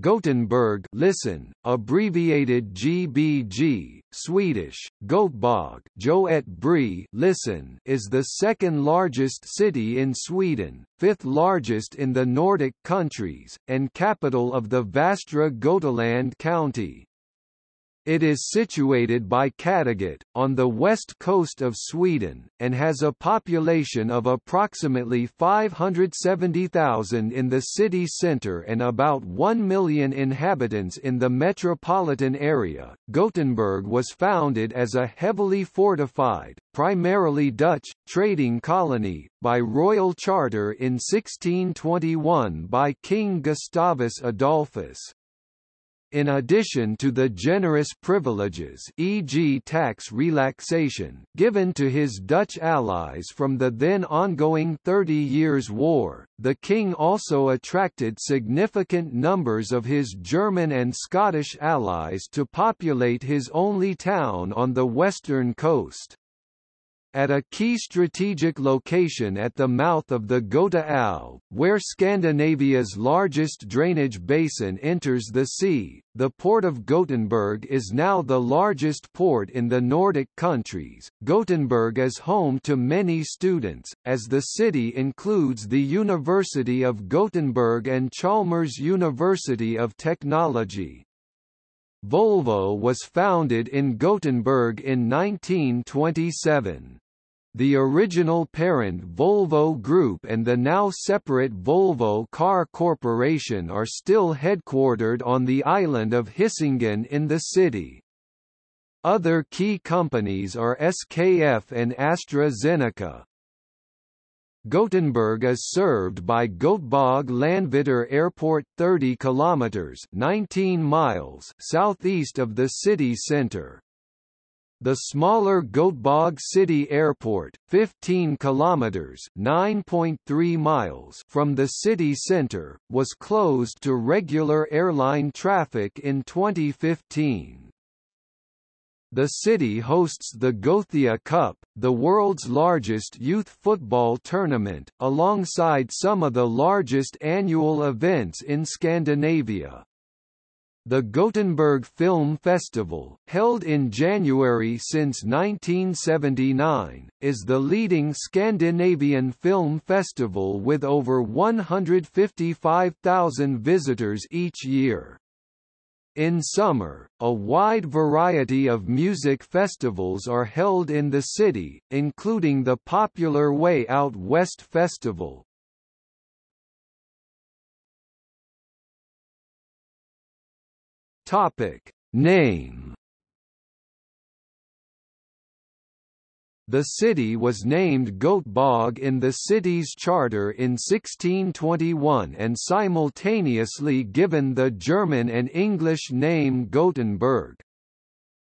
Gothenburg listen, abbreviated GBG, Swedish, Göteborg Joet Bri listen is the second largest city in Sweden, fifth largest in the Nordic countries, and capital of the Västra Götaland county. It is situated by Kattegat, on the west coast of Sweden, and has a population of approximately 570,000 in the city centre and about 1 million inhabitants in the metropolitan area. Gothenburg was founded as a heavily fortified, primarily Dutch, trading colony, by royal charter in 1621 by King Gustavus Adolphus. In addition to the generous privileges e.g. tax relaxation given to his Dutch allies from the then ongoing Thirty Years' War, the king also attracted significant numbers of his German and Scottish allies to populate his only town on the western coast. At a key strategic location at the mouth of the Göta älv, where Scandinavia's largest drainage basin enters the sea, the port of Gothenburg is now the largest port in the Nordic countries. Gothenburg is home to many students, as the city includes the University of Gothenburg and Chalmers University of Technology. Volvo was founded in Gothenburg in 1927. The original parent Volvo Group and the now separate Volvo Car Corporation are still headquartered on the island of Hisingen in the city. Other key companies are SKF and AstraZeneca. Gothenburg is served by Göteborg Landvetter Airport 30 kilometers 19 miles southeast of the city center. The smaller Göteborg City Airport, 15 kilometers (9.3 miles) from the city center, was closed to regular airline traffic in 2015. The city hosts the Gothia Cup, the world's largest youth football tournament, alongside some of the largest annual events in Scandinavia. The Gothenburg Film Festival, held in January since 1979, is the leading Scandinavian film festival with over 155,000 visitors each year. In summer, a wide variety of music festivals are held in the city, including the popular Way Out West Festival. Topic: Name The city was named Göteborg in the city's charter in 1621 and simultaneously given the German and English name Gothenburg.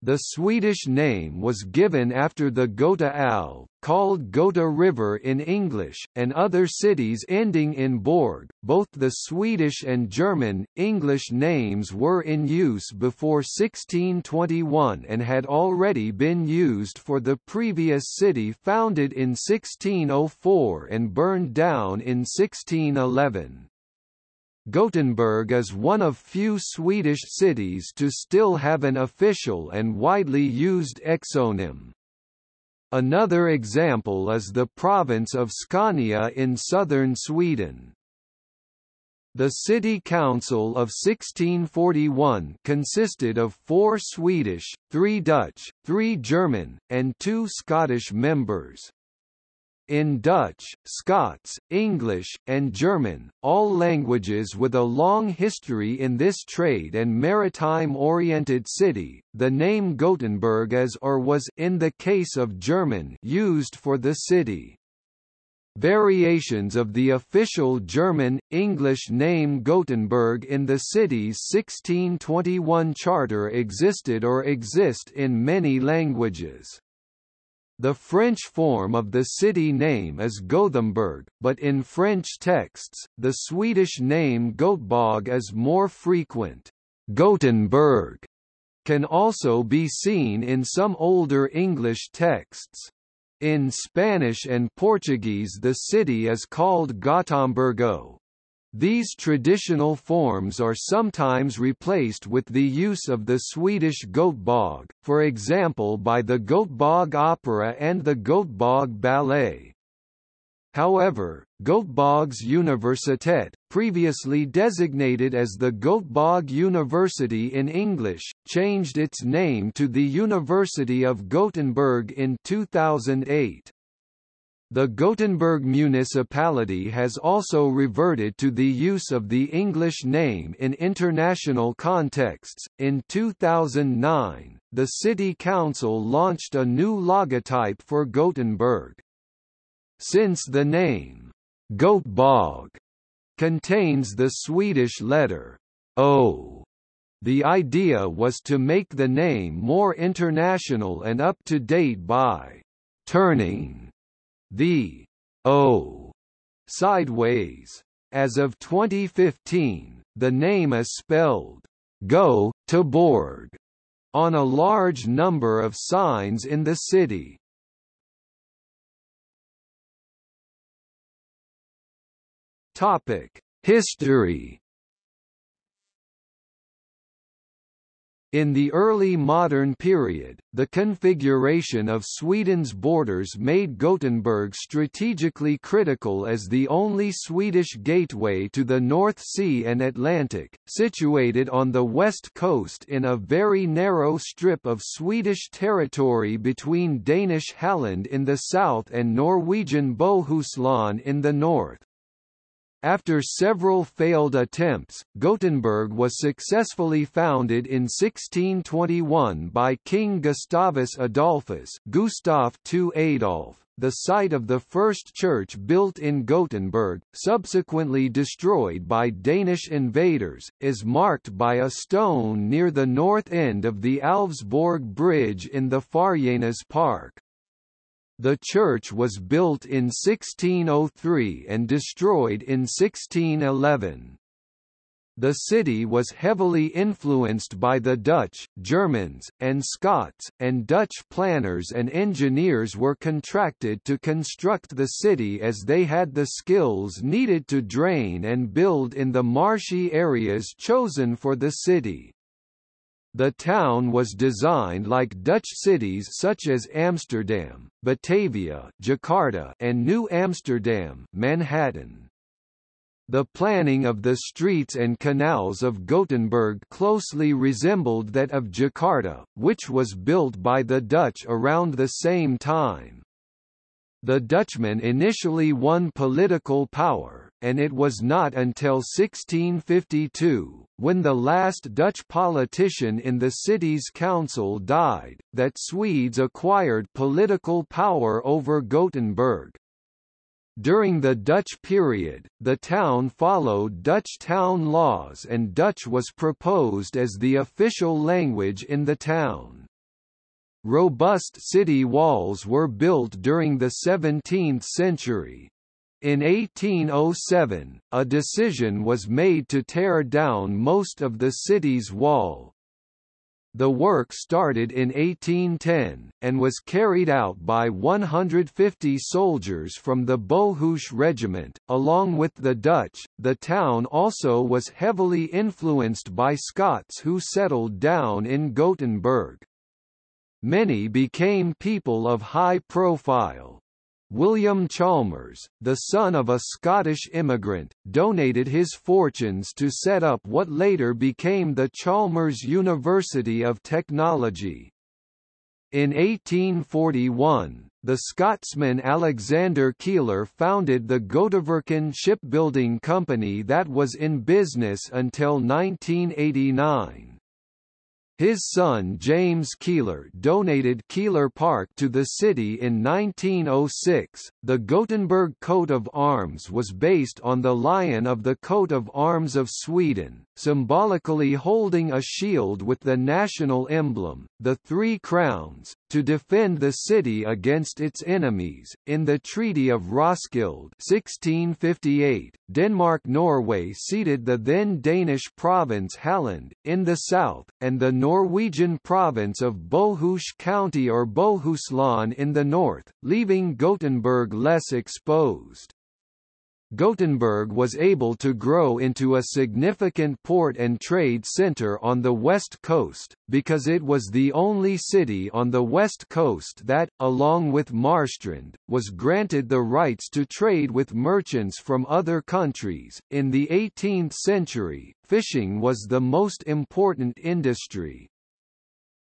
The Swedish name was given after the Göta älv, called Gota River in English, and other cities ending in Borg. Both the Swedish and German, English names were in use before 1621 and had already been used for the previous city founded in 1604 and burned down in 1611. Gothenburg is one of few Swedish cities to still have an official and widely used exonym. Another example is the province of Scania in southern Sweden. The city council of 1641 consisted of four Swedish, three Dutch, three German, and two Scottish members in Dutch, Scots, English, and German, all languages with a long history in this trade and maritime-oriented city, the name Gothenburg is or was in the case of German used for the city. Variations of the official German, English name Gothenburg in the city's 1621 charter existed or exist in many languages. The French form of the city name is Gothenburg, but in French texts, the Swedish name Göteborg is more frequent. Gothenburg can also be seen in some older English texts. In Spanish and Portuguese the city is called Gotemburgo. These traditional forms are sometimes replaced with the use of the Swedish Göteborg, for example by the Göteborg Opera and the Göteborg Ballet. However, Göteborgs Universitet, previously designated as the Göteborg University in English, changed its name to the University of Gothenburg in 2008. The Gothenburg municipality has also reverted to the use of the English name in international contexts. In 2009, the City Council launched a new logotype for Gothenburg. Since the name, Göteborg, contains the Swedish letter O, the idea was to make the name more international and up to date by turning the O sideways. As of 2015, the name is spelled Go to Borg on a large number of signs in the city. Topic: History In the early modern period, the configuration of Sweden's borders made Gothenburg strategically critical as the only Swedish gateway to the North Sea and Atlantic, situated on the west coast in a very narrow strip of Swedish territory between Danish Halland in the south and Norwegian Bohuslän in the north. After several failed attempts, Gothenburg was successfully founded in 1621 by King Gustavus Adolphus Gustav II Adolf. The site of the first church built in Gothenburg, subsequently destroyed by Danish invaders, is marked by a stone near the north end of the Älvsborg Bridge in the Färjestad Park. The church was built in 1603 and destroyed in 1611. The city was heavily influenced by the Dutch, Germans, and Scots, and Dutch planners and engineers were contracted to construct the city as they had the skills needed to drain and build in the marshy areas chosen for the city. The town was designed like Dutch cities such as Amsterdam, Batavia, Jakarta, and New Amsterdam, Manhattan. The planning of the streets and canals of Gothenburg closely resembled that of Jakarta, which was built by the Dutch around the same time. The Dutchmen initially won political power, and it was not until 1652, when the last Dutch politician in the city's council died, that Swedes acquired political power over Gothenburg. During the Dutch period, the town followed Dutch town laws and Dutch was proposed as the official language in the town. Robust city walls were built during the 17th century, in 1807, a decision was made to tear down most of the city's wall. The work started in 1810, and was carried out by 150 soldiers from the Bohus Regiment. Along with the Dutch, the town also was heavily influenced by Scots who settled down in Gothenburg. Many became people of high profile, William Chalmers, the son of a Scottish immigrant, donated his fortunes to set up what later became the Chalmers University of Technology. In 1841, the Scotsman Alexander Keiller founded the Göteborgen Shipbuilding Company that was in business until 1989. His son James Keiller donated Keiller Park to the city in 1906. The Gothenburg coat of arms was based on the lion of the coat of arms of Sweden, symbolically holding a shield with the national emblem, the Three Crowns, to defend the city against its enemies. In the Treaty of Roskilde 1658, Denmark-Norway ceded the then Danish province Halland, in the south, and the Norwegian province of Bohus County or Bohuslän in the north, leaving Gothenburg less exposed. Gothenburg was able to grow into a significant port and trade center on the west coast, because it was the only city on the west coast that, along with Marstrand, was granted the rights to trade with merchants from other countries. In the 18th century, fishing was the most important industry,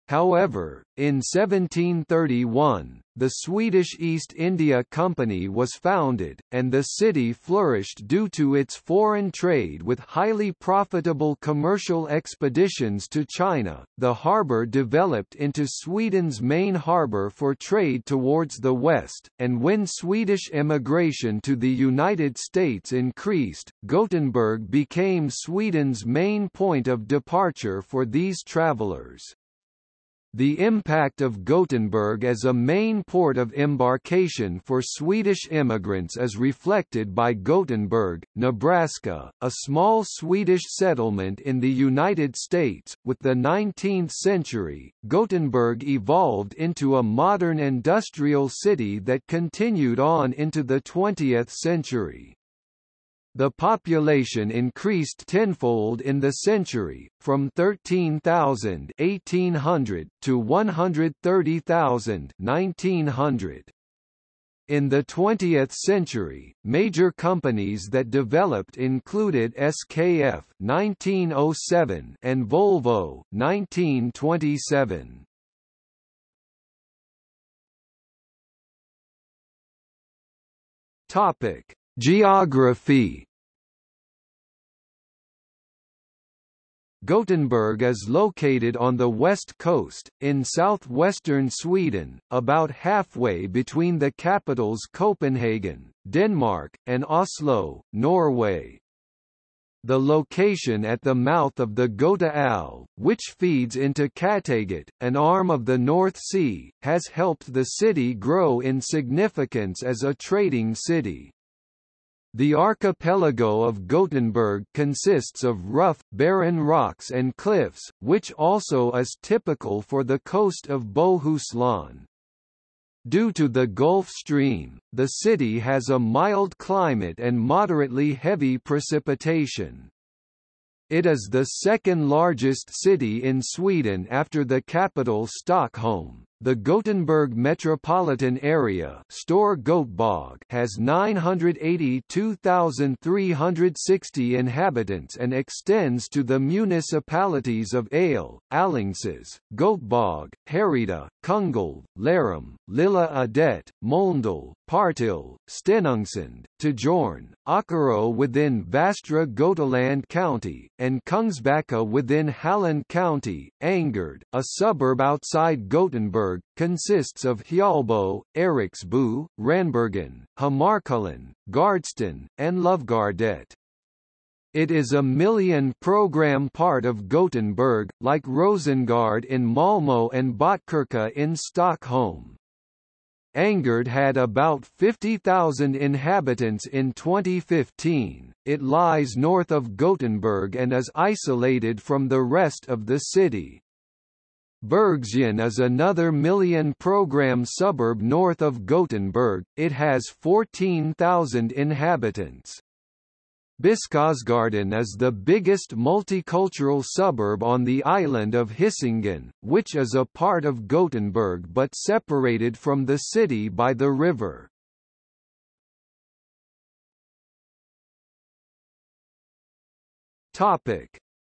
However, in 1731, the Swedish East India Company was founded, and the city flourished due to its foreign trade with highly profitable commercial expeditions to China. The harbour developed into Sweden's main harbour for trade towards the west, and when Swedish emigration to the United States increased, Gothenburg became Sweden's main point of departure for these travelers. The impact of Gothenburg as a main port of embarkation for Swedish immigrants is reflected by Gothenburg, Nebraska, a small Swedish settlement in the United States. With the 19th century, Gothenburg evolved into a modern industrial city that continued on into the 20th century. The population increased tenfold in the century, from 13,000 1800 to 130,000 1900. In the 20th century, major companies that developed included SKF 1907 and Volvo 1927. Topic: Geography Gothenburg is located on the west coast, in southwestern Sweden, about halfway between the capitals Copenhagen, Denmark, and Oslo, Norway. The location at the mouth of the Göta älv, which feeds into Kattegat, an arm of the North Sea, has helped the city grow in significance as a trading city. The archipelago of Gothenburg consists of rough, barren rocks and cliffs, which also is typical for the coast of Bohuslän. Due to the Gulf Stream, the city has a mild climate and moderately heavy precipitation. It is the second largest city in Sweden after the capital Stockholm. The Gothenburg metropolitan area has 982,360 inhabitants and extends to the municipalities of Ale, Alingsås, Göteborg, Härryda, Kungälv, Lerum, Lilla Edet, Mölndal, Partille, Stenungsund, Tjörn, Öckerö within Västra Götaland County, and Kungsbacka within Halland County. Angered, a suburb outside Gothenburg consists of Hjällbo, Eriksbo, Rannebergen, Hammarkullen, Gårdsten, and Lövgärdet. It is a million program part of Gothenburg, like Rosengård in Malmö and Botkyrka in Stockholm. Angered had about 50,000 inhabitants in 2015. It lies north of Gothenburg and is isolated from the rest of the city. Bergsjön is another million program suburb north of Gothenburg, it has 14,000 inhabitants. Biskopsgården is the biggest multicultural suburb on the island of Hisingen, which is a part of Gothenburg but separated from the city by the river.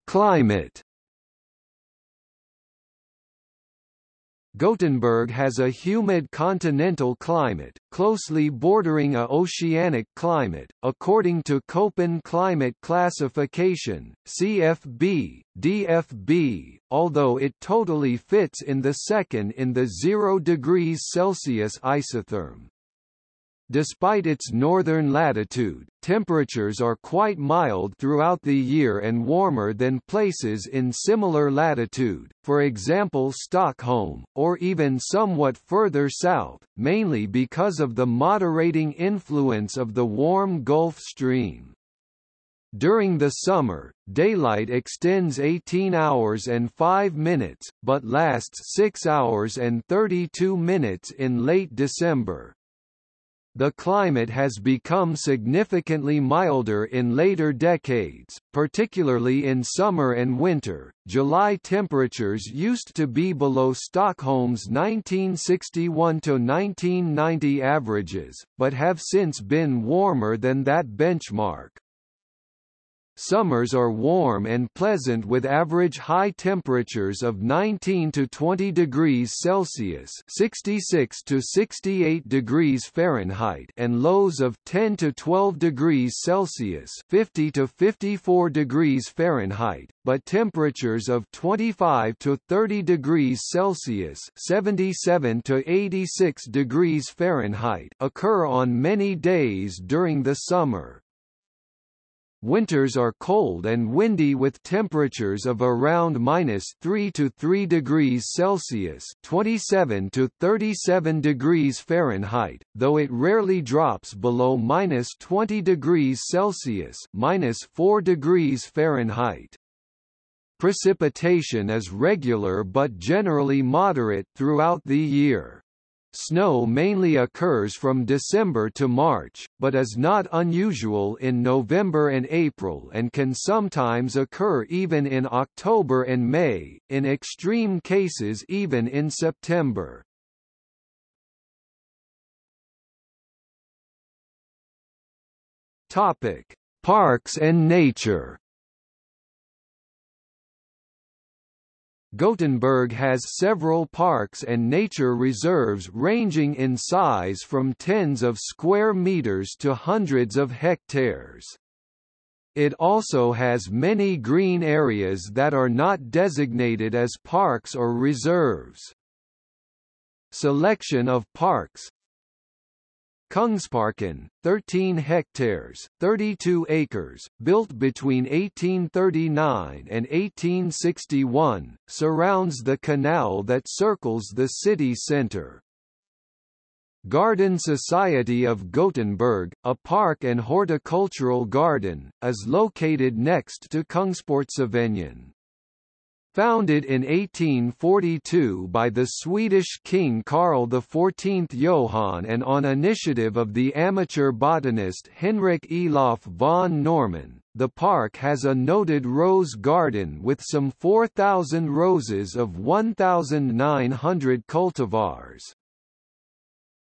Climate Gothenburg has a humid continental climate, closely bordering a oceanic climate, according to Köppen Climate Classification, CFB, DFB, although it totally fits in the second in the 0 degrees Celsius isotherm. Despite its northern latitude, temperatures are quite mild throughout the year and warmer than places in similar latitude, for example Stockholm, or even somewhat further south, mainly because of the moderating influence of the warm Gulf Stream. During the summer, daylight extends 18 hours and 5 minutes, but lasts 6 hours and 32 minutes in late December. The climate has become significantly milder in later decades, particularly in summer and winter. July temperatures used to be below Stockholm's 1961 to 1990 averages, but have since been warmer than that benchmark. Summers are warm and pleasant with average high temperatures of 19 to 20 degrees Celsius (66 to 68 degrees Fahrenheit) and lows of 10 to 12 degrees Celsius (50 to 54 degrees Fahrenheit), but temperatures of 25 to 30 degrees Celsius (77 to 86 degrees Fahrenheit) occur on many days during the summer. Winters are cold and windy with temperatures of around minus 3 to 3 degrees Celsius (27 to 37 degrees Fahrenheit), though it rarely drops below minus 20 degrees Celsius (minus 4 degrees Fahrenheit). Precipitation is regular but generally moderate throughout the year. Snow mainly occurs from December to March, but is not unusual in November and April and can sometimes occur even in October and May, in extreme cases even in September. Topic: Parks and nature. Gothenburg has several parks and nature reserves ranging in size from tens of square meters to hundreds of hectares. It also has many green areas that are not designated as parks or reserves. Selection of parks Kungsparken, 13 hectares, 32 acres, built between 1839 and 1861, surrounds the canal that circles the city centre. Garden Society of Gothenburg, a park and horticultural garden, is located next to Kungsportsavenyn. Founded in 1842 by the Swedish King Karl XIV Johan and on initiative of the amateur botanist Henrik Elof von Norman, the park has a noted rose garden with some 4,000 roses of 1,900 cultivars.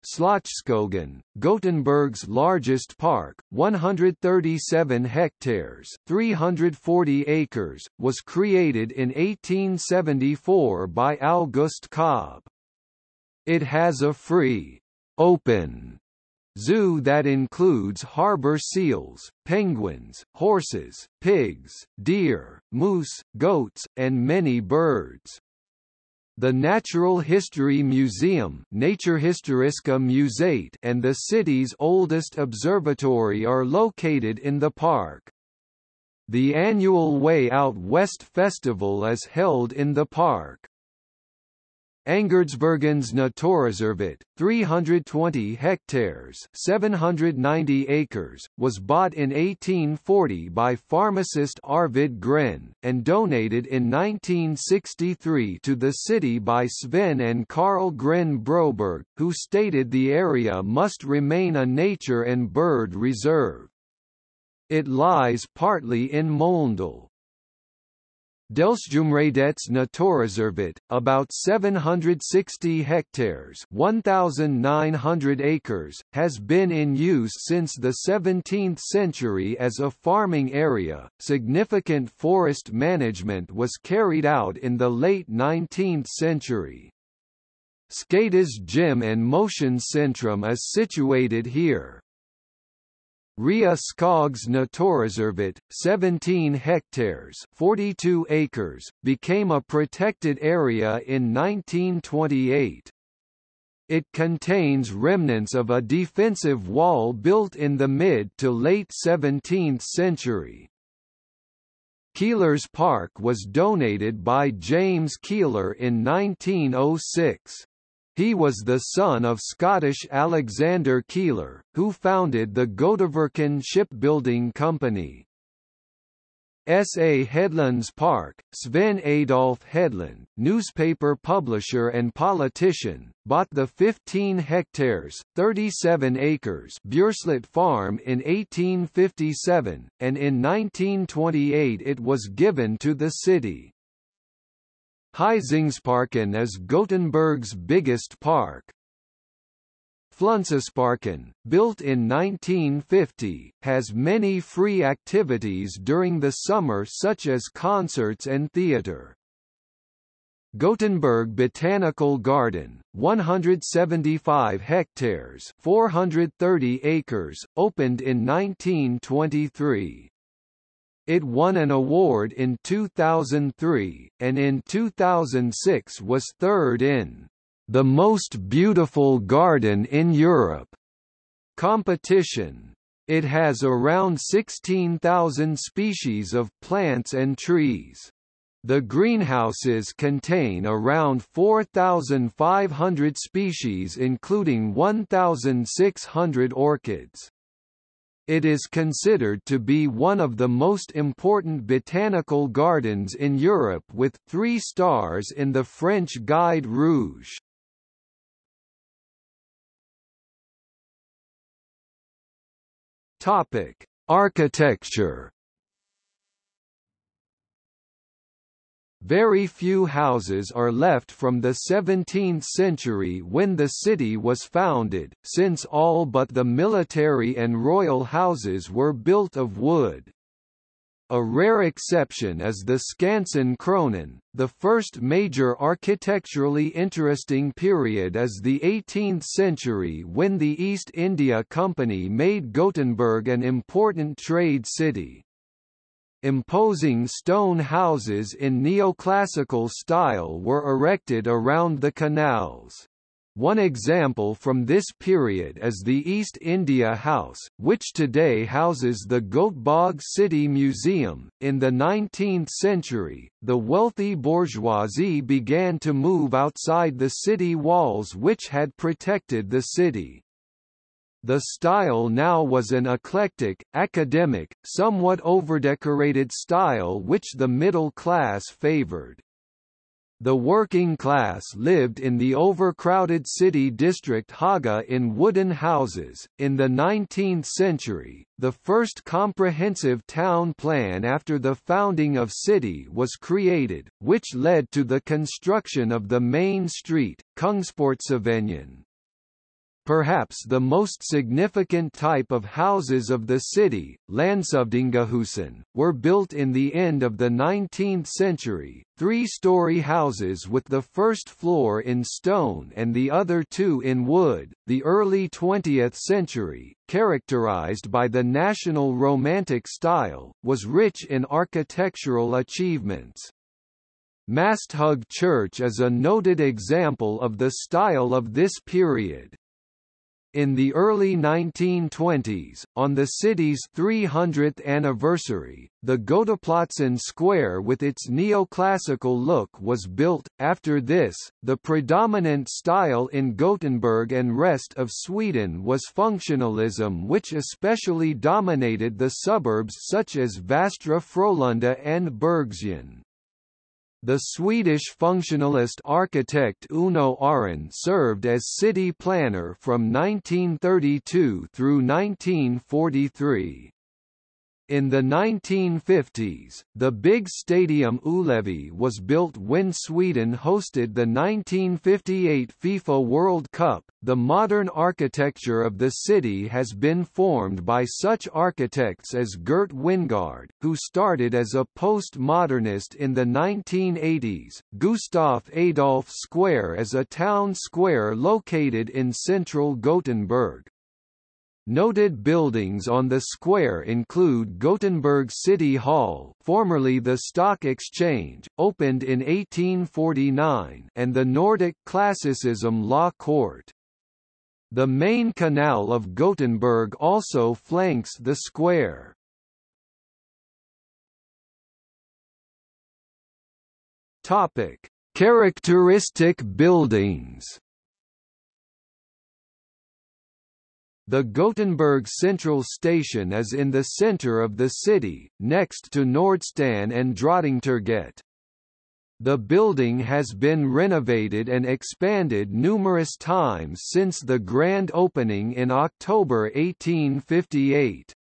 Slottsskogen, Gothenburg's largest park, 137 hectares 340 acres, was created in 1874 by August Kobb. It has a free, open zoo that includes harbor seals, penguins, horses, pigs, deer, moose, goats, and many birds. The Natural History Museum Museet and the city's oldest observatory are located in the park. The annual Way Out West Festival is held in the park. Änggårdsbergens Naturreservat, 320 hectares 790 acres, was bought in 1840 by pharmacist Arvid Gren, and donated in 1963 to the city by Sven and Carl Gren Broberg, who stated the area must remain a nature and bird reserve. It lies partly in Mölndal. Delsjöområdets Naturreservat, about 760 hectares 1,900 acres, has been in use since the 17th century as a farming area. Significant forest management was carried out in the late 19th century. Skatås Gym and Motion Centrum is situated here. Rya Skogs Naturreservat, 17 hectares 42 acres, became a protected area in 1928. It contains remnants of a defensive wall built in the mid to late 17th century. Keiller's Park was donated by James Keeler in 1906. He was the son of Scottish Alexander Keiller, who founded the Göteborgske Shipbuilding Company. S. A. Hedlunds Park, Sven Adolf Hedlund, newspaper publisher and politician, bought the 15 hectares 37 acres Bjurslätt farm in 1857, and in 1928 it was given to the city. Hisingsparken is Gothenburg's biggest park, Flunsåsparken, built in 1950, has many free activities during the summer such as concerts and theatre. Gothenburg Botanical Garden, 175 hectares 430 acres, opened in 1923. It won an award in 2003, and in 2006 was third in the most beautiful garden in Europe competition. It has around 16,000 species of plants and trees. The greenhouses contain around 4,500 species including 1,600 orchids. It is considered to be one of the most important botanical gardens in Europe with three stars in the French Guide Rouge. Topic: Architecture. Very few houses are left from the 17th century when the city was founded, since all but the military and royal houses were built of wood. A rare exception is the Skansen Kronan. The first major architecturally interesting period is the 18th century when the East India Company made Gothenburg an important trade city. Imposing stone houses in neoclassical style were erected around the canals. One example from this period is the East India House, which today houses the Göteborg City Museum. In the 19th century, the wealthy bourgeoisie began to move outside the city walls which had protected the city. The style now was an eclectic, academic, somewhat overdecorated style which the middle class favored. The working class lived in the overcrowded city district Haga in wooden houses. In the 19th century, the first comprehensive town plan after the founding of city was created, which led to the construction of the main street, Kungsportsavenyn. Perhaps the most significant type of houses of the city, Landshövdingehusen, were built in the end of the 19th century, three-story houses with the first floor in stone and the other two in wood. The early 20th century, characterized by the national romantic style, was rich in architectural achievements. Masthugg Church is a noted example of the style of this period. In the early 1920s, on the city's 300th anniversary, the Götaplatsen Square with its neoclassical look was built. After this, the predominant style in Gothenburg and rest of Sweden was functionalism which especially dominated the suburbs such as Västra Frölunda and Bergsjön. The Swedish functionalist architect Uno Åhrén served as city planner from 1932 through 1943. In the 1950s, the big stadium Ullevi was built when Sweden hosted the 1958 FIFA World Cup. The modern architecture of the city has been formed by such architects as Gert Wingårdh, who started as a post-modernist in the 1980s, Gustav Adolf Square as a town square located in central Gothenburg, Noted buildings on the square include Gothenburg City Hall formerly the Stock Exchange, opened in 1849 and the Nordic Classicism Law Court. The main canal of Gothenburg also flanks the square. Topic: Characteristic buildings The Gothenburg Central Station is in the center of the city, next to Nordstan and Drottningtorget. The building has been renovated and expanded numerous times since the grand opening in October 1858.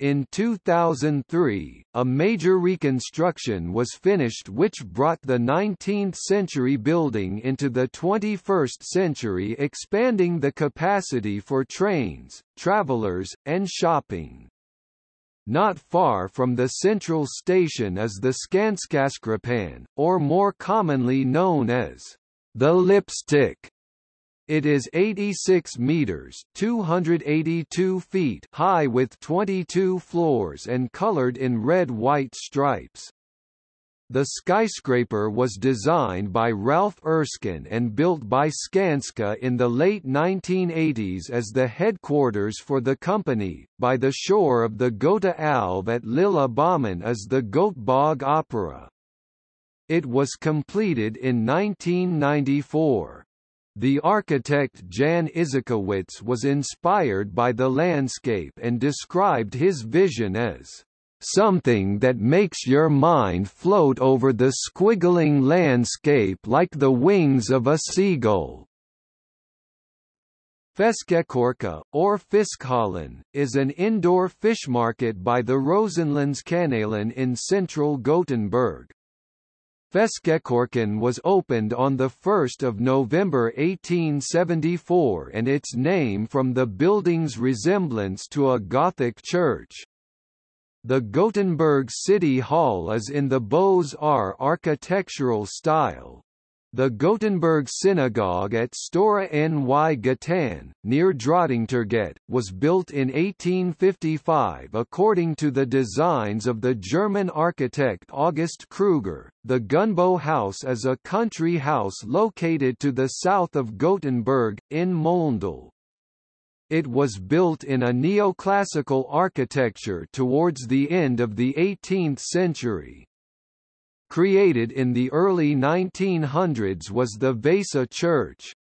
In 2003, a major reconstruction was finished which brought the 19th-century building into the 21st century expanding the capacity for trains, travelers, and shopping. Not far from the central station is the Skanskaskrapan, or more commonly known as the Lipstick it is 86 meters (282 feet) high with 22 floors and colored in red-white stripes. The skyscraper was designed by Ralph Erskine and built by Skanska in the late 1980s as the headquarters for the company. By the shore of the Göta älv at Lilla Bommen is the Göteborg Opera. It was completed in 1994. The architect Jan Izikowitz was inspired by the landscape and described his vision as something that makes your mind float over the squiggling landscape like the wings of a seagull. Feskekôrka, or Fiskhallen, is an indoor fish market by the Rosenlandskanalen in central Gothenburg. Fiskekorken was opened on 1 November 1874 and its name from the building's resemblance to a Gothic church. The Gothenburg City Hall is in the Beaux-Arts architectural style. The Gothenburg Synagogue at Stora Nygatan, near Drottningtorget, was built in 1855 according to the designs of the German architect August Krüger. The Gunnebo House is a country house located to the south of Gothenburg, in Mölndal. It was built in a neoclassical architecture towards the end of the 18th century. Created in the early 1900s was the Vasa Church.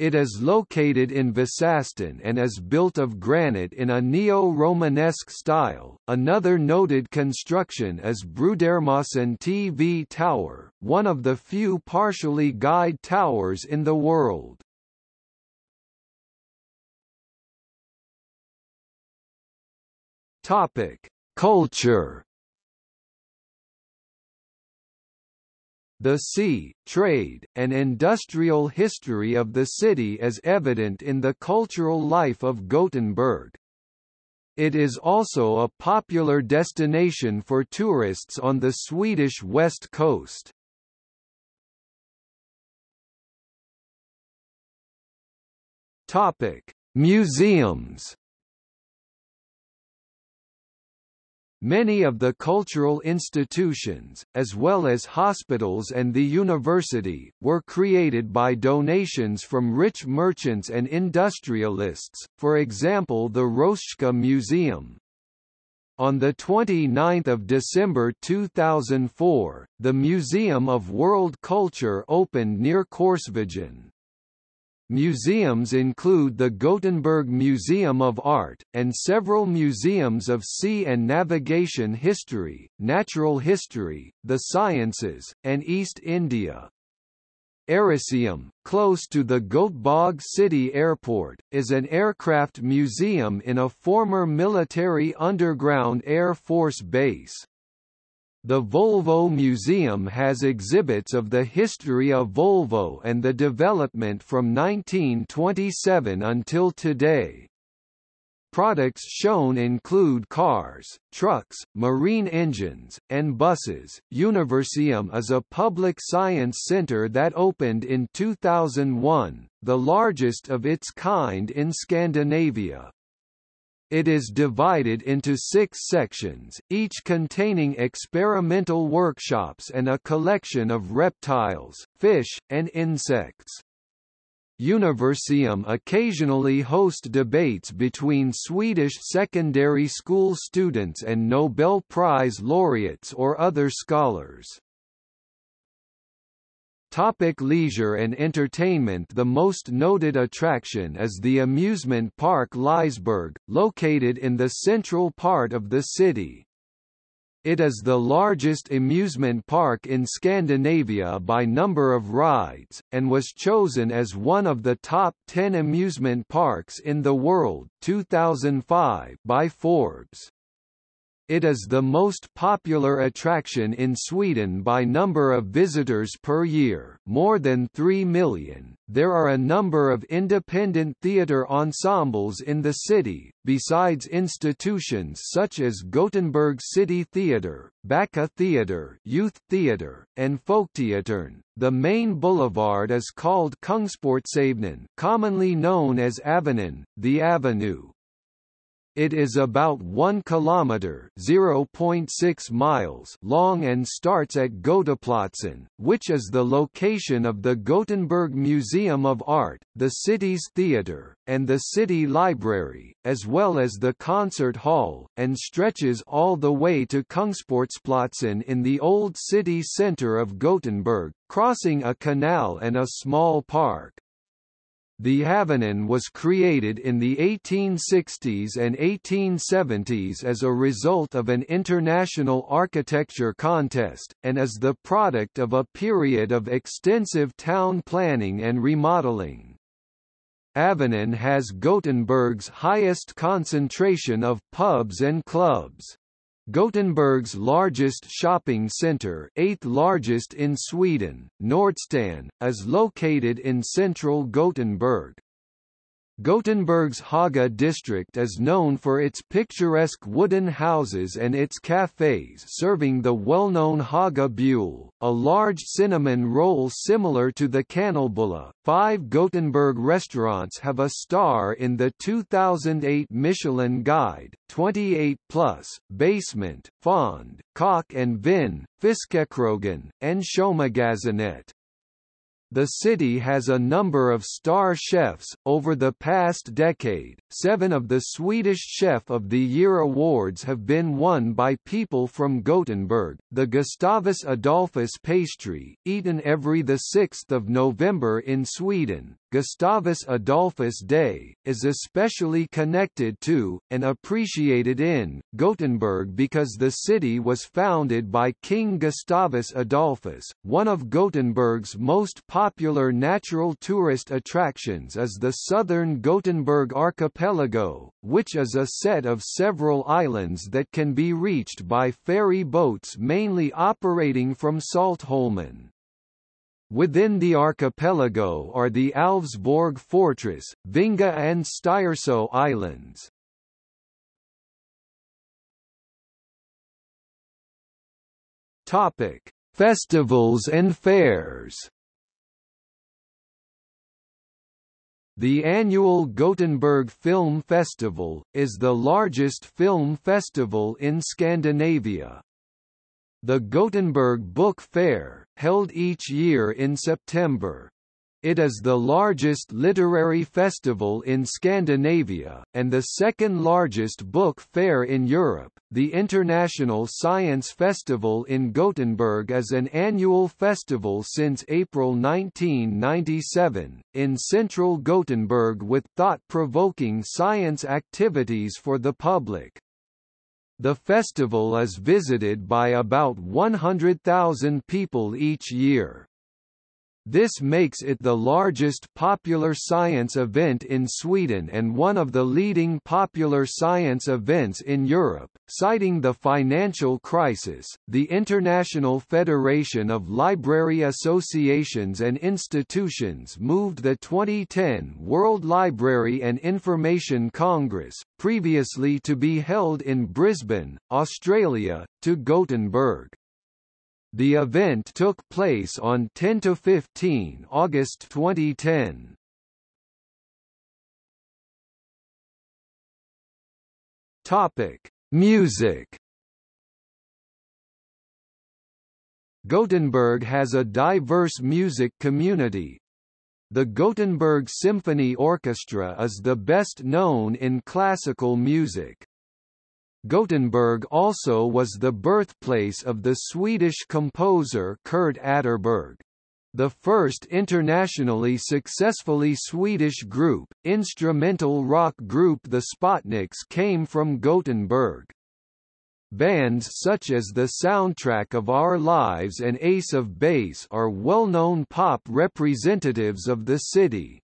It is located in Vasastan and is built of granite in a neo-Romanesque style. Another noted construction is Brudaremossen TV Tower, one of the few partially guyed towers in the world. Topic: Culture The sea, trade, and industrial history of the city is evident in the cultural life of Gothenburg. It is also a popular destination for tourists on the Swedish west coast. Topic: Museums Many of the cultural institutions, as well as hospitals and the university, were created by donations from rich merchants and industrialists, for example the Röhsska Museum. On 29 December 2004, the Museum of World Culture opened near Korsvägen. Museums include the Gothenburg Museum of Art, and several museums of sea and navigation history, natural history, the sciences, and East India. Aeroseum, close to the Göteborg City Airport, is an aircraft museum in a former military underground Air Force base. The Volvo Museum has exhibits of the history of Volvo and the development from 1927 until today. Products shown include cars, trucks, marine engines, and buses. Universeum is a public science center that opened in 2001, the largest of its kind in Scandinavia. It is divided into six sections, each containing experimental workshops and a collection of reptiles, fish, and insects. Universeum occasionally host debates between Swedish secondary school students and Nobel Prize laureates or other scholars. Topic leisure and entertainment The most noted attraction is the amusement park Liseberg, located in the central part of the city. It is the largest amusement park in Scandinavia by number of rides, and was chosen as one of the top 10 amusement parks in the world 2005 by Forbes. It is the most popular attraction in Sweden by number of visitors per year, more than 3 million. There are a number of independent theatre ensembles in the city, besides institutions such as Gothenburg City Theatre, Backa Theatre, Youth Theatre, and Folkteatern. The main boulevard is called Kungsportsavenyn, commonly known as Avenyn, the Avenue. It is about 1 kilometer (0.6 miles) long and starts at Götaplatsen, which is the location of the Gothenburg Museum of Art, the city's theatre, and the city library, as well as the concert hall, and stretches all the way to Kungsportsplatsen in the old city centre of Gothenburg, crossing a canal and a small park. The Avenyn was created in the 1860s and 1870s as a result of an international architecture contest, and is the product of a period of extensive town planning and remodeling. Avenyn has Gothenburg's highest concentration of pubs and clubs. Gothenburg's largest shopping centre eighth largest in Sweden, Nordstan, is located in central Gothenburg. Gothenburg's Haga district is known for its picturesque wooden houses and its cafes serving the well-known Haga Bulle, a large cinnamon roll similar to the Kanelbulle. Five Gothenburg restaurants have a star in the 2008 Michelin Guide, 28 Plus, Basement, Fond, and Vin, Fiskekrogen, and Sjömagasinet. The city has a number of star chefs. Over the past decade, seven of the Swedish Chef of the Year awards have been won by people from Gothenburg. The Gustavus Adolphus pastry, eaten every 6 November in Sweden, Gustavus Adolphus Day, is especially connected to, and appreciated in, Gothenburg because the city was founded by King Gustavus Adolphus. One of Gothenburg's most popular natural tourist attractions is the southern Gothenburg archipelago, which is a set of several islands that can be reached by ferry boats mainly operating from Saltholmen. Within the archipelago are the Älvsborg Fortress, Vinga and Styrsö Islands. Topic: Festivals and fairs. The annual Gothenburg Film Festival, is the largest film festival in Scandinavia. The Gothenburg Book Fair, held each year in September. It is the largest literary festival in Scandinavia, and the second largest book fair in Europe. The International Science Festival in Gothenburg is an annual festival since April 1997, in central Gothenburg with thought-provoking science activities for the public. The festival is visited by about 100,000 people each year. This makes it the largest popular science event in Sweden and one of the leading popular science events in Europe. Citing the financial crisis, the International Federation of Library Associations and Institutions moved the 2010 World Library and Information Congress, previously to be held in Brisbane, Australia, to Gothenburg. The event took place on 10–15 August 2010. Topic: Music. Gothenburg has a diverse music community. The Gothenburg Symphony Orchestra is the best known in classical music. Gothenburg also was the birthplace of the Swedish composer Kurt Atterberg. The first internationally successfully Swedish group, instrumental rock group the Spotnicks came from Gothenburg. Bands such as the soundtrack of Our Lives and Ace of Base are well-known pop representatives of the city.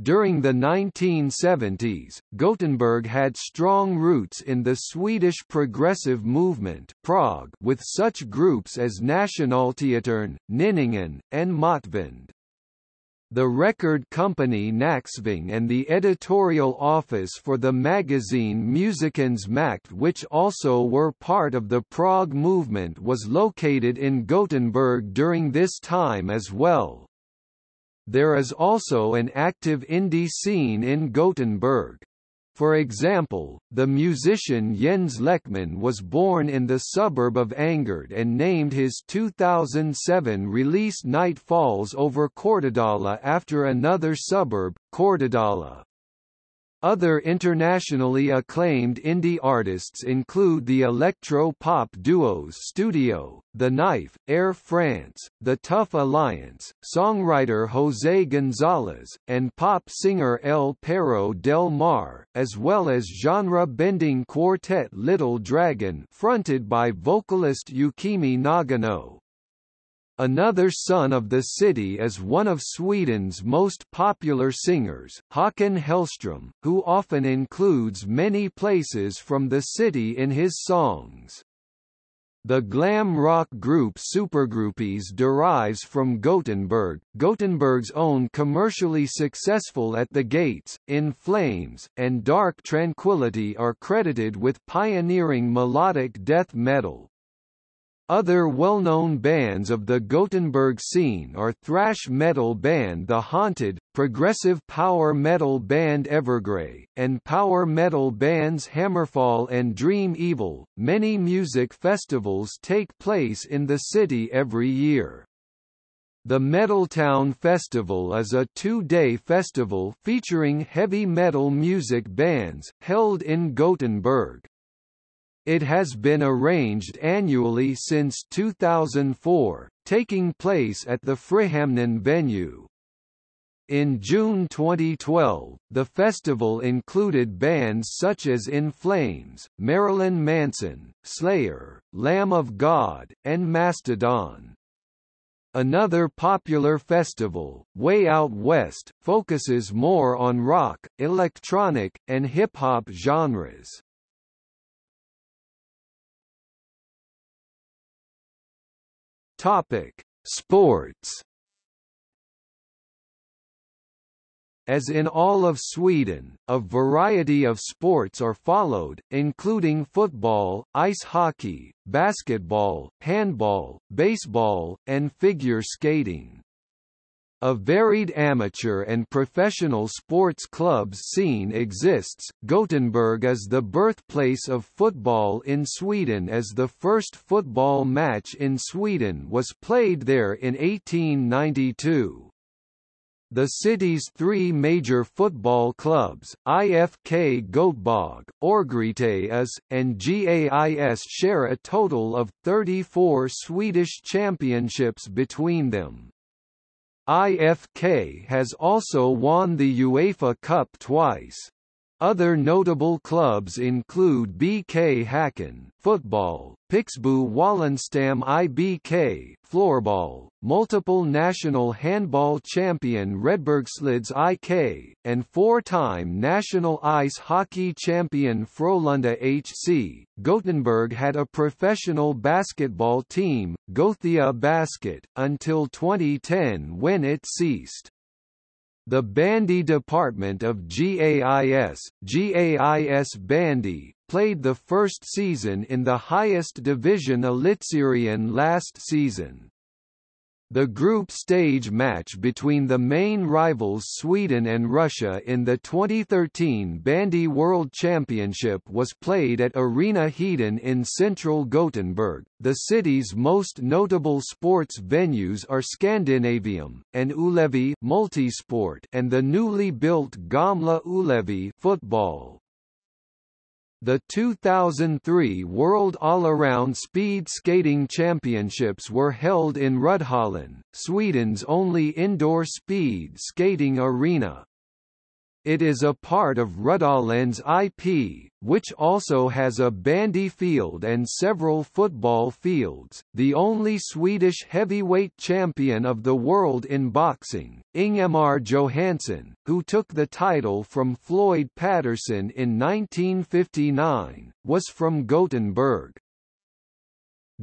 During the 1970s, Gothenburg had strong roots in the Swedish progressive movement progg with such groups as Nationalteatern, Nynningen, and Motvind. The record company Nacksving and the editorial office for the magazine Musikens Makt which also were part of the progg movement was located in Gothenburg during this time as well. There is also an active indie scene in Gothenburg. For example, the musician Jens Lekman was born in the suburb of Angered and named his 2007 release Night Falls over Kortedala after another suburb, Kortedala. Other internationally acclaimed indie artists include the electro-pop duos Studio, The Knife, Air France, The Tough Alliance, songwriter José González, and pop singer El Perro del Mar, as well as genre-bending quartet Little Dragon fronted by vocalist Yukimi Nagano. Another son of the city is one of Sweden's most popular singers, Håkan Hellström, who often includes many places from the city in his songs. The glam rock group Supergroupies derives from Gothenburg, Gothenburg's own commercially successful At the Gates, In Flames, and Dark Tranquillity are credited with pioneering melodic death metal. Other well-known bands of the Gothenburg scene are thrash metal band The Haunted, progressive power metal band Evergrey, and power metal bands Hammerfall and Dream Evil. Many music festivals take place in the city every year. The Metaltown Festival is a two-day festival featuring heavy metal music bands, held in Gothenburg. It has been arranged annually since 2004, taking place at the Frihamnen venue. In June 2012, the festival included bands such as In Flames, Marilyn Manson, Slayer, Lamb of God, and Mastodon. Another popular festival, Way Out West, focuses more on rock, electronic, and hip-hop genres. Topic: Sports. As in all of Sweden, a variety of sports are followed, including football, ice hockey, basketball, handball, baseball, and figure skating. A varied amateur and professional sports clubs scene exists. Gothenburg is the birthplace of football in Sweden as the first football match in Sweden was played there in 1892. The city's three major football clubs, IFK Göteborg, Örgryte and GAIS share a total of 34 Swedish championships between them. IFK has also won the UEFA Cup twice. Other notable clubs include BK Häcken football, Pixbo Wallenstam IBK floorball, multiple national handball champion Redbergslids IK, and four-time national ice hockey champion Frölunda HC. Gothenburg had a professional basketball team, Gothia Basket, until 2010 when it ceased. The bandy department of GAIS, GAIS Bandy, played the first season in the highest division Elitserien last season. The group stage match between the main rivals Sweden and Russia in the 2013 Bandy World Championship was played at Arena Heden in central Gothenburg. The city's most notable sports venues are Scandinavium, and Ullevi multisport and the newly built Gamla Ullevi football. The 2003 World All-Around Speed Skating Championships were held in Rudhallen, Sweden's only indoor speed skating arena. It is a part of Ruddalens IP, which also has a bandy field and several football fields. The only Swedish heavyweight champion of the world in boxing, Ingemar Johansson, who took the title from Floyd Patterson in 1959, was from Gothenburg.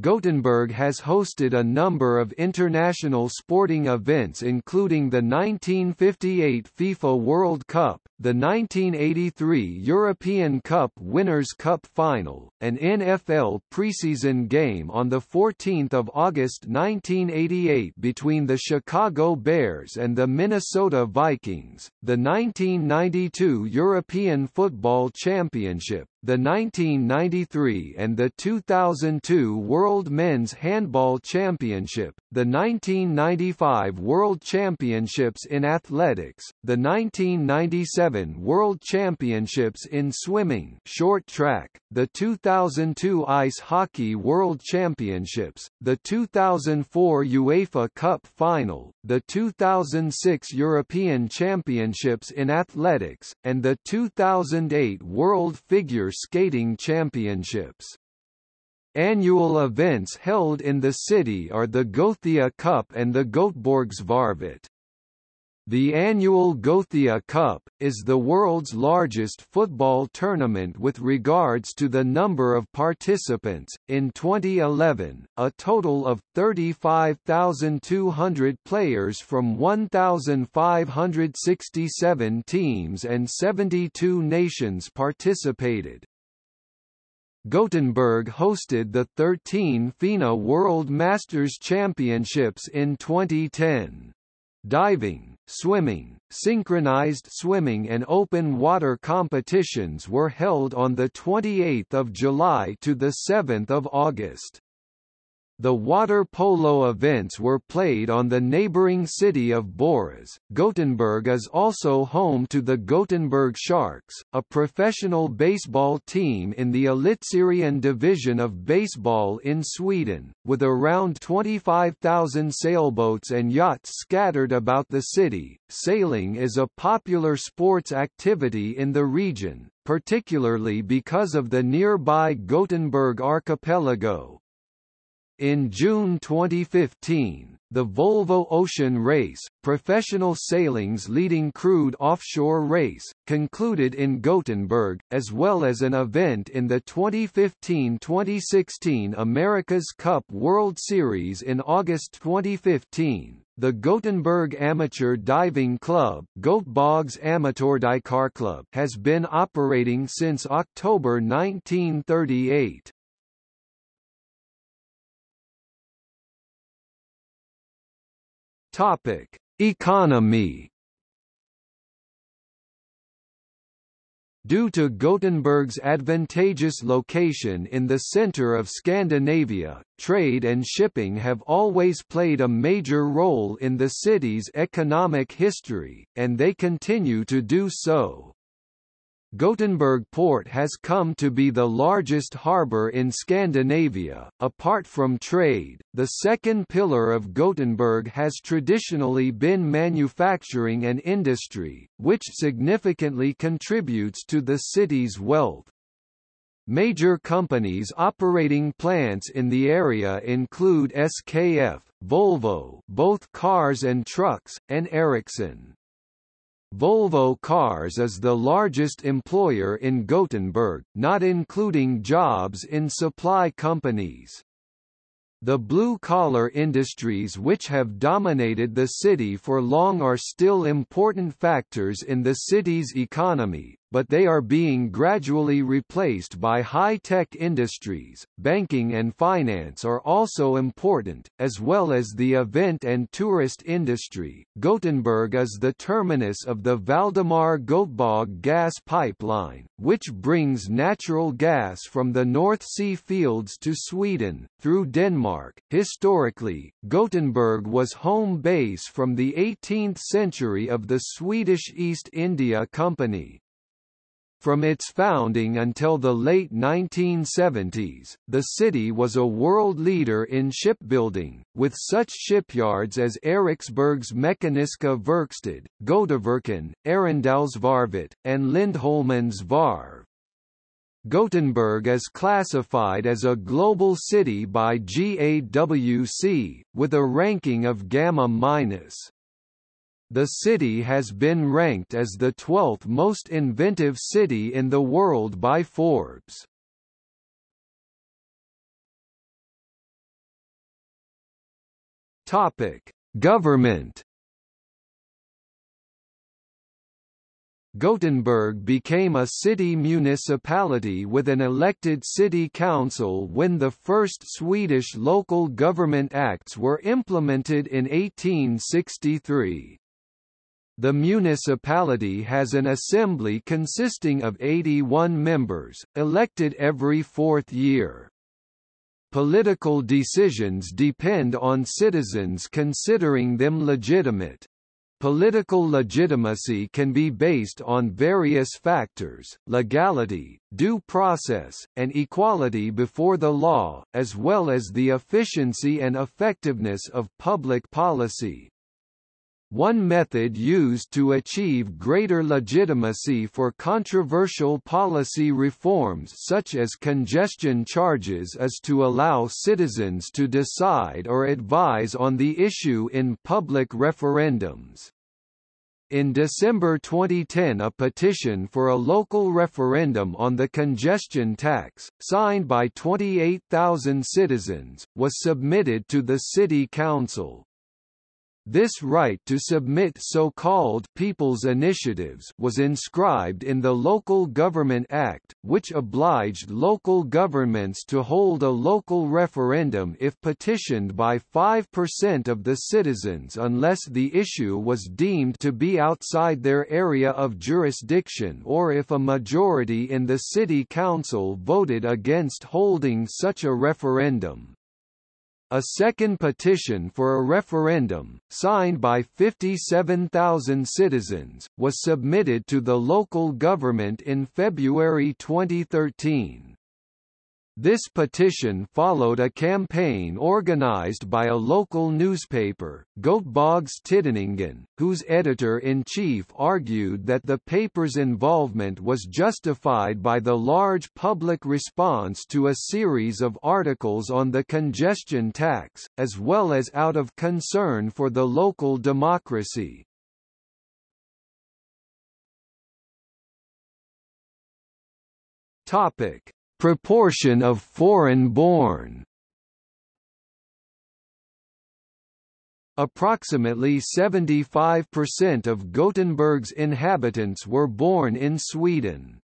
Gothenburg has hosted a number of international sporting events including the 1958 FIFA World Cup, the 1983 European Cup Winners' Cup Final, an NFL preseason game on 14 August 1988 between the Chicago Bears and the Minnesota Vikings, the 1992 European Football Championship, the 1993 and the 2002 World Men's Handball Championship, the 1995 World Championships in Athletics, the 1997 World Championships in Swimming short track, the 2002 Ice Hockey World Championships, the 2004 UEFA Cup Final, the 2006 European Championships in Athletics, and the 2008 World Figure Skating Championships. Annual events held in the city are the Gothia Cup and the Göteborgsvarvet. The annual Gothia Cup, is the world's largest football tournament with regards to the number of participants. In 2011, a total of 35,200 players from 1,567 teams and 72 nations participated. Gothenburg hosted the 13 FINA World Masters Championships in 2010. Diving, swimming, synchronized swimming and open water competitions were held on 28 July to 7 August. The water polo events were played on the neighboring city of Borås. Gothenburg is also home to the Gothenburg Sharks, a professional baseball team in the Elitserien division of baseball in Sweden, with around 25,000 sailboats and yachts scattered about the city. Sailing is a popular sports activity in the region, particularly because of the nearby Gothenburg archipelago, in June 2015, the Volvo Ocean Race, professional sailing's leading crewed offshore race, concluded in Gothenburg, as well as an event in the 2015-2016 America's Cup World Series in August 2015. The Gothenburg Amateur Diving Club Göteborgs Amatördykarklubb has been operating since October 1938. Topic: Economy. Due to Gothenburg's advantageous location in the center of Scandinavia, trade and shipping have always played a major role in the city's economic history, and they continue to do so. Gothenburg port has come to be the largest harbour in Scandinavia. Apart from trade, the second pillar of Gothenburg has traditionally been manufacturing and industry, which significantly contributes to the city's wealth. Major companies operating plants in the area include SKF, Volvo, both cars and trucks, and Ericsson. Volvo Cars is the largest employer in Gothenburg, not including jobs in supply companies. The blue-collar industries which have dominated the city for long are still important factors in the city's economy, but they are being gradually replaced by high-tech industries. Banking and finance are also important, as well as the event and tourist industry. Gothenburg is the terminus of the Valdemar Göteborg gas pipeline, which brings natural gas from the North Sea fields to Sweden, through Denmark. Historically, Gothenburg was home base from the 18th century of the Swedish East India Company. From its founding until the late 1970s, the city was a world leader in shipbuilding, with such shipyards as Eriksbergs Mekaniska Verkstad, Götaverken, Arendalsvarvet, and Lindholmens Varv. Gothenburg is classified as a global city by GAWC, with a ranking of Gamma-. The city has been ranked as the 12th most inventive city in the world by Forbes. Topic: Government Gothenburg became a city municipality with an elected city council when the first Swedish local government acts were implemented in 1863. The municipality has an assembly consisting of 81 members, elected every fourth year. Political decisions depend on citizens considering them legitimate. Political legitimacy can be based on various factors, legality, due process, and equality before the law, as well as the efficiency and effectiveness of public policy. One method used to achieve greater legitimacy for controversial policy reforms such as congestion charges is to allow citizens to decide or advise on the issue in public referendums. In December 2010 a petition for a local referendum on the congestion tax, signed by 28,000 citizens, was submitted to the City Council. This right to submit so-called «people's initiatives» was inscribed in the Local Government Act, which obliged local governments to hold a local referendum if petitioned by 5% of the citizens unless the issue was deemed to be outside their area of jurisdiction or if a majority in the city council voted against holding such a referendum. A second petition for a referendum, signed by 57,000 citizens, was submitted to the local government in February 2013. This petition followed a campaign organized by a local newspaper, Göteborgs Tidningen, whose editor-in-chief argued that the paper's involvement was justified by the large public response to a series of articles on the congestion tax, as well as out of concern for the local democracy. Topic Proportion of foreign-born Approximately 75% of Gothenburg's inhabitants were born in Sweden.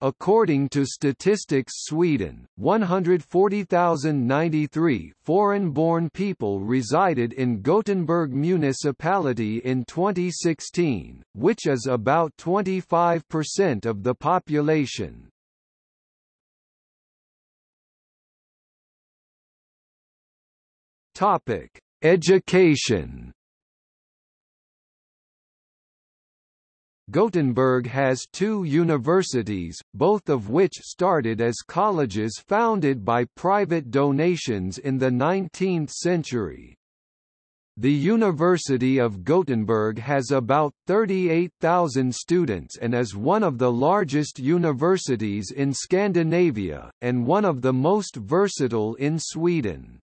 According to Statistics Sweden, 140,093 foreign-born people resided in Gothenburg municipality in 2016, which is about 25% of the population. Topic: Education. Gothenburg has two universities, both of which started as colleges founded by private donations in the 19th century. The University of Gothenburg has about 38,000 students and is one of the largest universities in Scandinavia, and one of the most versatile in Sweden.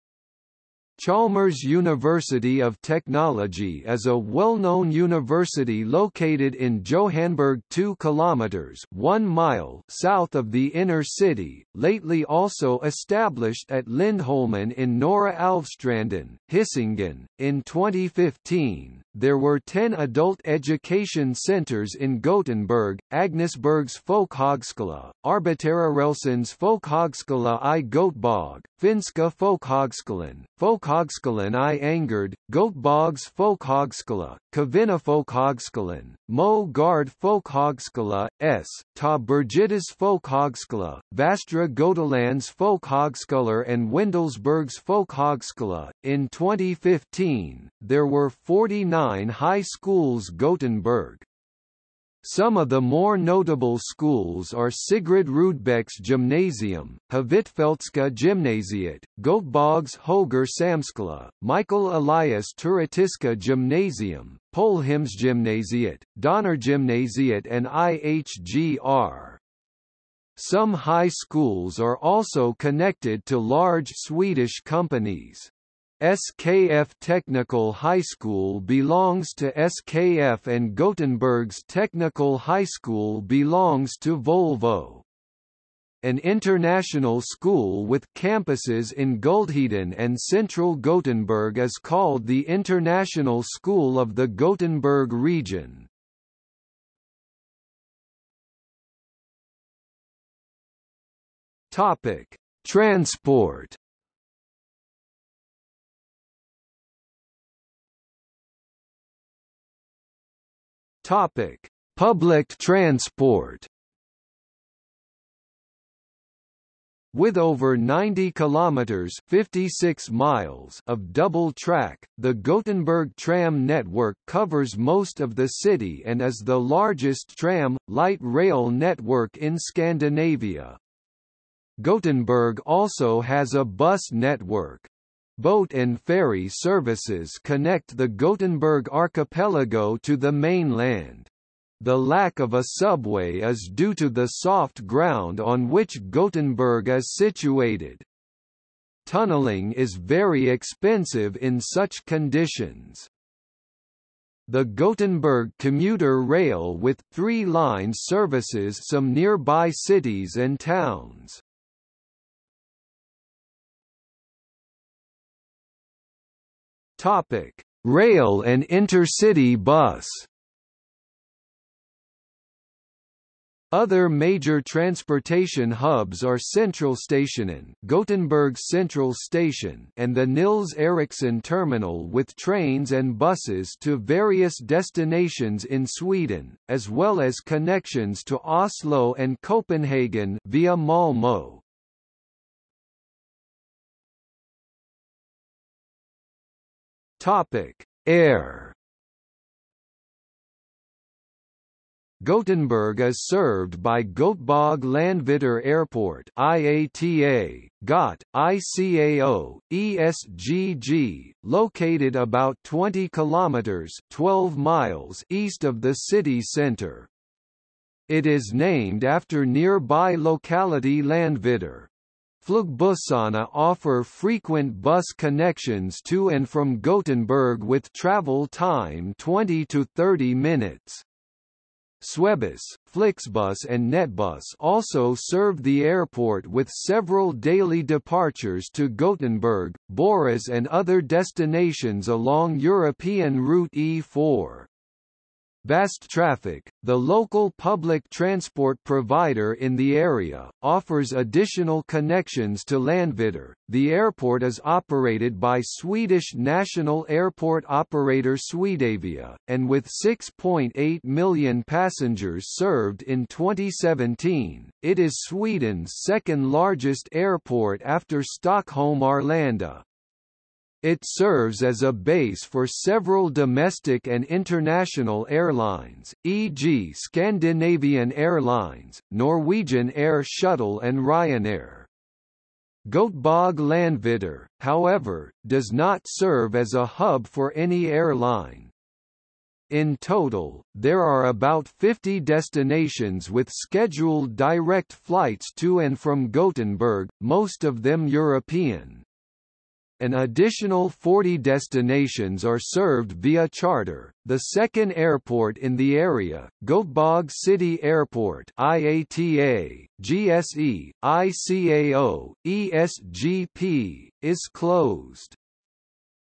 Chalmers University of Technology is a well-known university located in Johanneberg 2 kilometers 1 mile south of the inner city, lately also established at Lindholmen in Norra Älvstranden, Hisingen. In 2015, there were 10 adult education centers in Gothenburg, Agnesbergs Folkhögskola, Arbetarrörelsens Folkhögskola i Göteborg, Finska Folkhögskolan, Folkhögskolan i Angered, Göteborgs Folkhögskola, Kvinna Folkhögskolan, Mo Gard Folkhögskola, S. Ta Birgittas Folkhögskola, Västra Götalands Folkhögskola and Wendelsbergs Folkhögskola. In 2015, there were 49 high schools Gothenburg. Some of the more notable schools are Sigrid Rudbeck's Gymnasium, Hvitfeldtska Gymnasiet, Göteborgs Högre Samskola, Michael Elias Teoretiska Gymnasium, Polhems Gymnasiet, Donner Donnergymnasiet and IHGR. Some high schools are also connected to large Swedish companies. SKF Technical High School belongs to SKF and Gothenburg's Technical High School belongs to Volvo. An international school with campuses in Guldheden and central Gothenburg is called the International School of the Gothenburg region. Transport Topic: Public transport. With over 90 kilometers (56 miles) of double track, the Gothenburg tram network covers most of the city and is the largest tram light rail network in Scandinavia. Gothenburg also has a bus network. Boat and ferry services connect the Gothenburg archipelago to the mainland. The lack of a subway is due to the soft ground on which Gothenburg is situated. Tunneling is very expensive in such conditions. The Gothenburg commuter rail with three lines services some nearby cities and towns. Topic: Rail and intercity bus. Other major transportation hubs are Central Stationen Gothenburg Central Station and the Nils Ericsson Terminal with trains and buses to various destinations in Sweden, as well as connections to Oslo and Copenhagen via Malmö. Topic: Air. Gothenburg is served by Göteborg Landvetter Airport IATA, GOT, ICAO, ESGG, located about 20 kilometers 12 miles east of the city center. It is named after nearby locality Landvetter. Flygbussarna offer frequent bus connections to and from Gothenburg with travel time 20 to 30 minutes. Swebus, Flixbus and Nettbuss also serve the airport with several daily departures to Gothenburg, Borås and other destinations along European Route E4. Västtrafik, the local public transport provider in the area, offers additional connections to Landvetter. The airport is operated by Swedish national airport operator Swedavia, and with 6.8 million passengers served in 2017, it is Sweden's second largest airport after Stockholm Arlanda. It serves as a base for several domestic and international airlines, e.g. Scandinavian Airlines, Norwegian Air Shuttle and Ryanair. Göteborg Landvetter, however, does not serve as a hub for any airline. In total, there are about 50 destinations with scheduled direct flights to and from Gothenburg, most of them European. An additional 40 destinations are served via charter. The second airport in the area, Göteborg City Airport (IATA), GSE, ICAO, ESGP, is closed.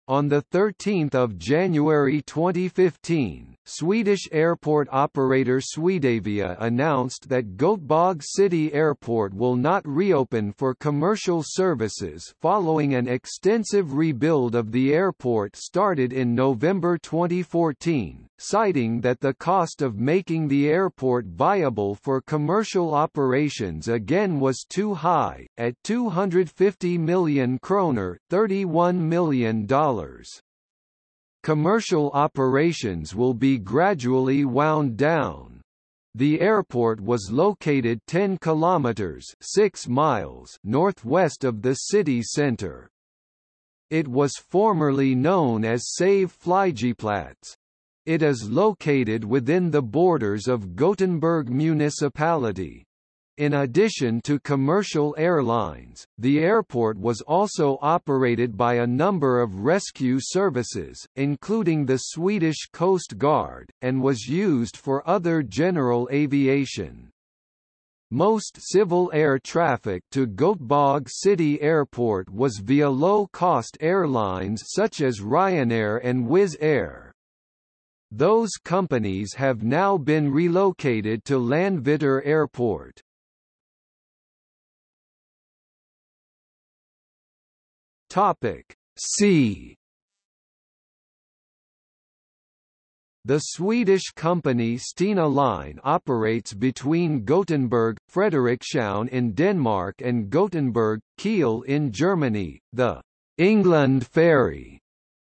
On 13 January 2015, Swedish airport operator Swedavia announced that Göteborg City Airport will not reopen for commercial services following an extensive rebuild of the airport started in November 2014, citing that the cost of making the airport viable for commercial operations again was too high, at 250 million kroner $31 million. Commercial operations will be gradually wound down. The airport was located 10 kilometers 6 miles northwest of the city center. It was formerly known as Säve Flygplats. It is located within the borders of Gothenburg municipality. In addition to commercial airlines, the airport was also operated by a number of rescue services, including the Swedish Coast Guard, and was used for other general aviation. Most civil air traffic to Göteborg City Airport was via low-cost airlines such as Ryanair and Wizz Air. Those companies have now been relocated to Landvetter Airport. Topic Sea The Swedish company Stena Line operates between Gothenburg, Frederikshavn in Denmark and Gothenburg, Kiel in Germany. The England Ferry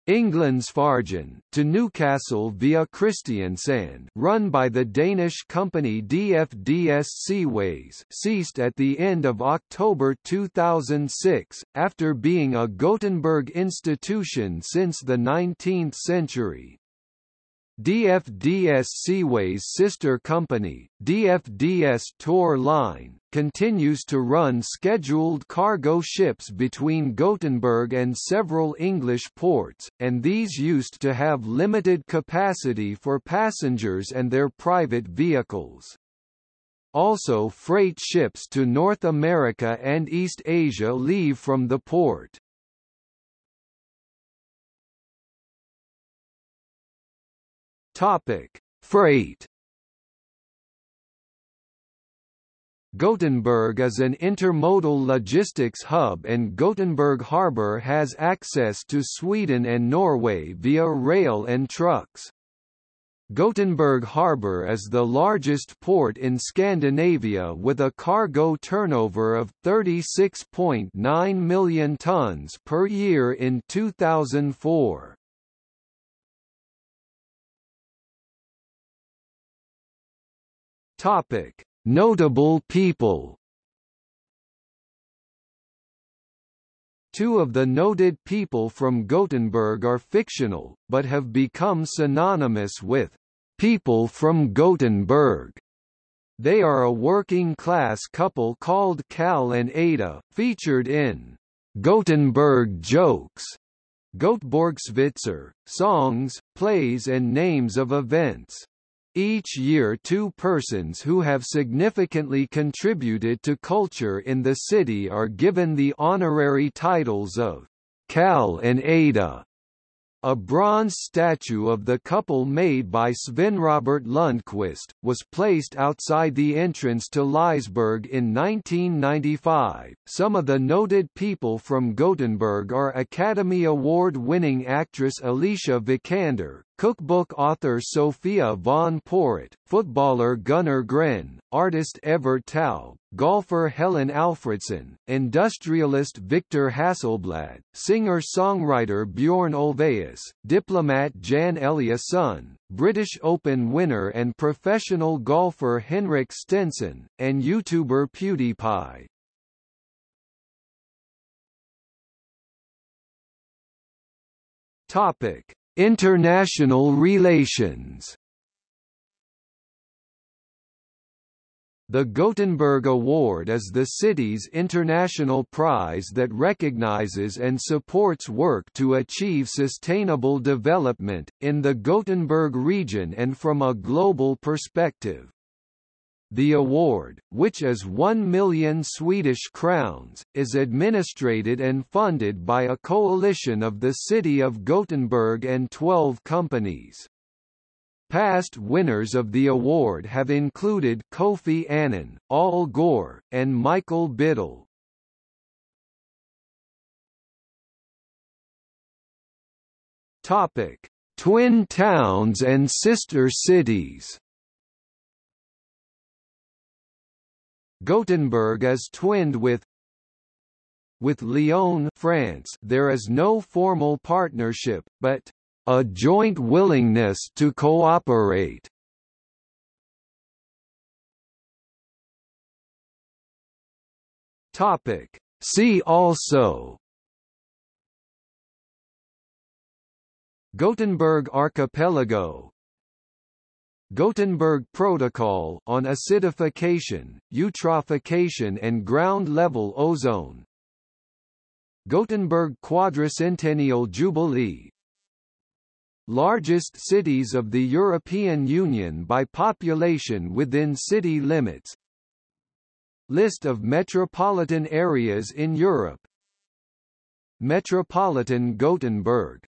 Englandsfärjan, to Newcastle via Kristiansand run by the Danish company DFDS Seaways ceased at the end of October 2006, after being a Gothenburg institution since the 19th century. DFDS Seaways' sister company, DFDS Tor Line, continues to run scheduled cargo ships between Gothenburg and several English ports, and these used to have limited capacity for passengers and their private vehicles. Also freight ships to North America and East Asia leave from the port. Topic: Freight. Gothenburg is an intermodal logistics hub and Gothenburg Harbour has access to Sweden and Norway via rail and trucks. Gothenburg Harbour is the largest port in Scandinavia with a cargo turnover of 36.9 million tons per year in 2004. Topic: Notable people. Two of the noted people from Gothenburg are fictional, but have become synonymous with people from Gothenburg. They are a working-class couple called Kal and Ada, featured in Gothenburg Jokes, Göteborgsvitsar, songs, plays and names of events. Each year two persons who have significantly contributed to culture in the city are given the honorary titles of Kal and Ada. A bronze statue of the couple made by Sven-Robert Lundquist, was placed outside the entrance to Liseberg in 1995. Some of the noted people from Gothenburg are Academy Award-winning actress Alicia Vikander, cookbook author Sophia von Porat, footballer Gunnar Gren, artist Evert Taube, golfer Helen Alfredsson, industrialist Victor Hasselblad, singer-songwriter Björn Ulvaeus, diplomat Jan Eliasson, British Open winner and professional golfer Henrik Stenson, and YouTuber PewDiePie. Topic: International relations The Gothenburg Award is the city's international prize that recognizes and supports work to achieve sustainable development, in the Gothenburg region and from a global perspective. The award, which is 1 million Swedish crowns, is administrated and funded by a coalition of the city of Gothenburg and 12 companies. Past winners of the award have included Kofi Annan, Al Gore, and Michael Biddle. Topic: Twin towns and sister cities. Gothenburg is twinned with with Lyon, France. There is no formal partnership, but a joint willingness to cooperate. Topic See also Gothenburg Archipelago Gothenburg Protocol on acidification, eutrophication and ground-level ozone. Gothenburg Quadricentennial Jubilee. Largest cities of the European Union by population within city limits. List of metropolitan areas in Europe. Metropolitan Gothenburg